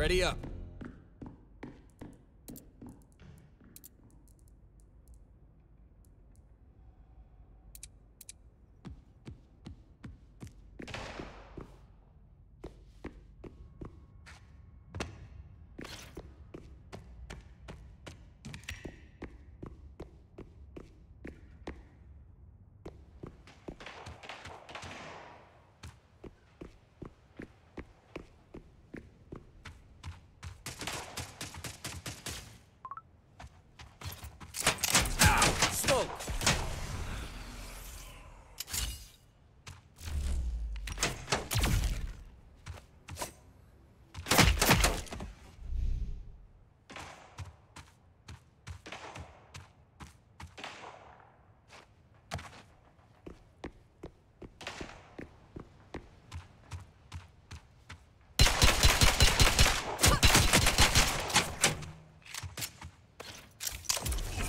Ready up. Smoke!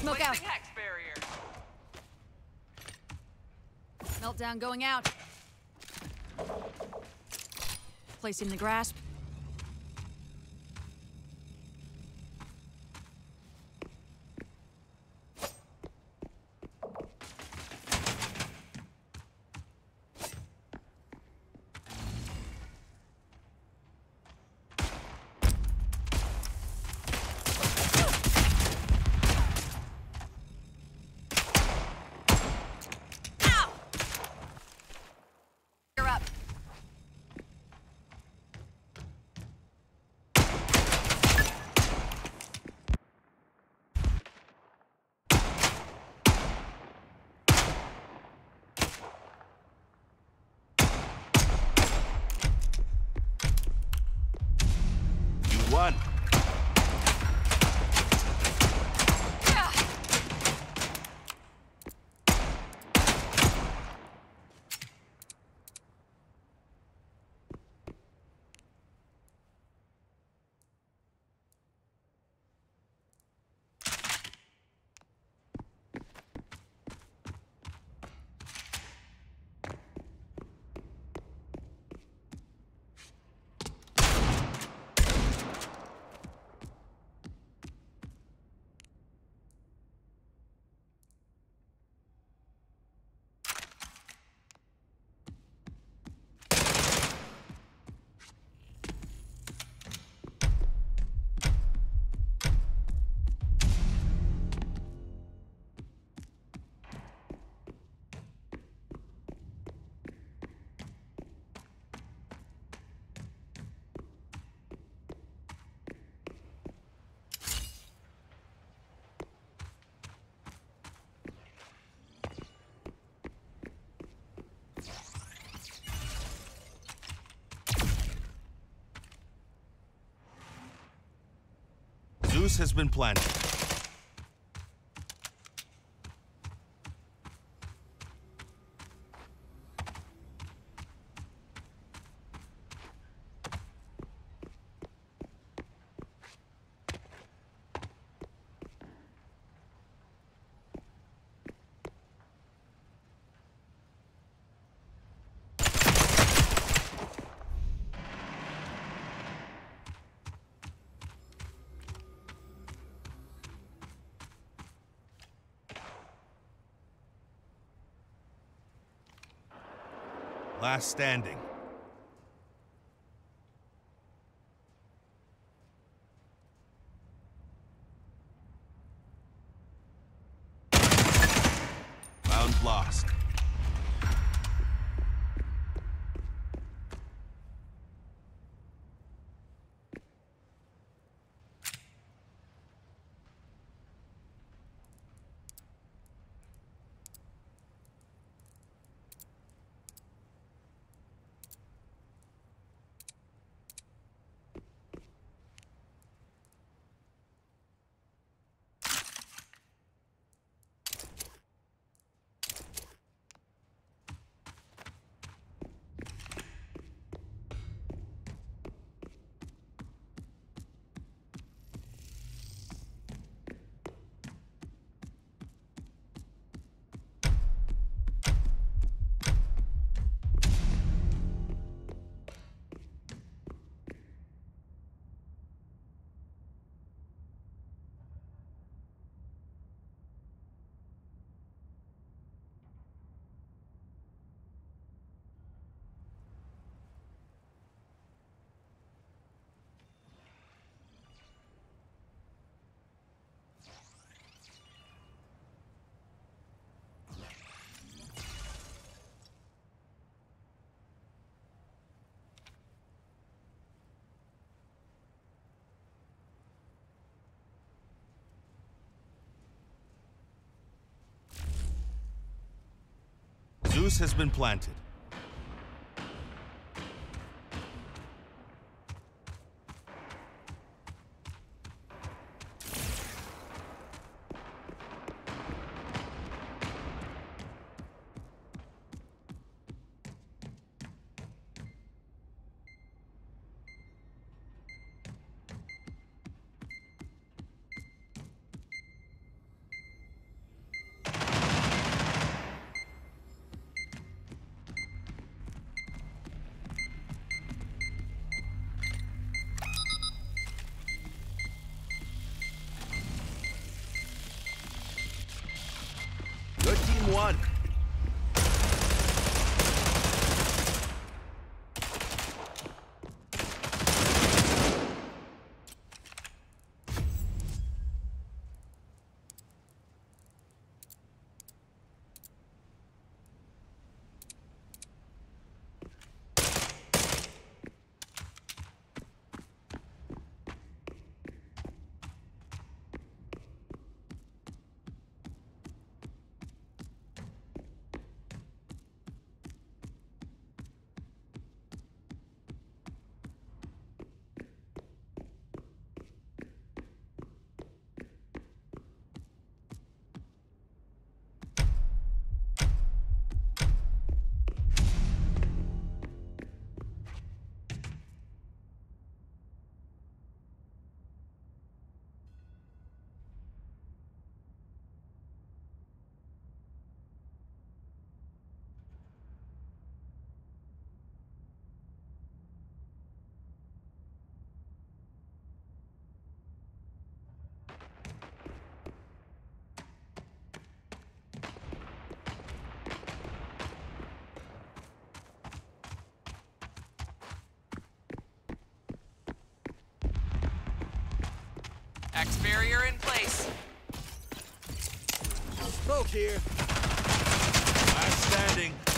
Smoke out. Hex barrier. Meltdown going out. Placing the grasp. Has been planted. Last standing. Zeus has been planted. X barrier in place. Smoke here. Last standing.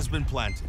Has been planted.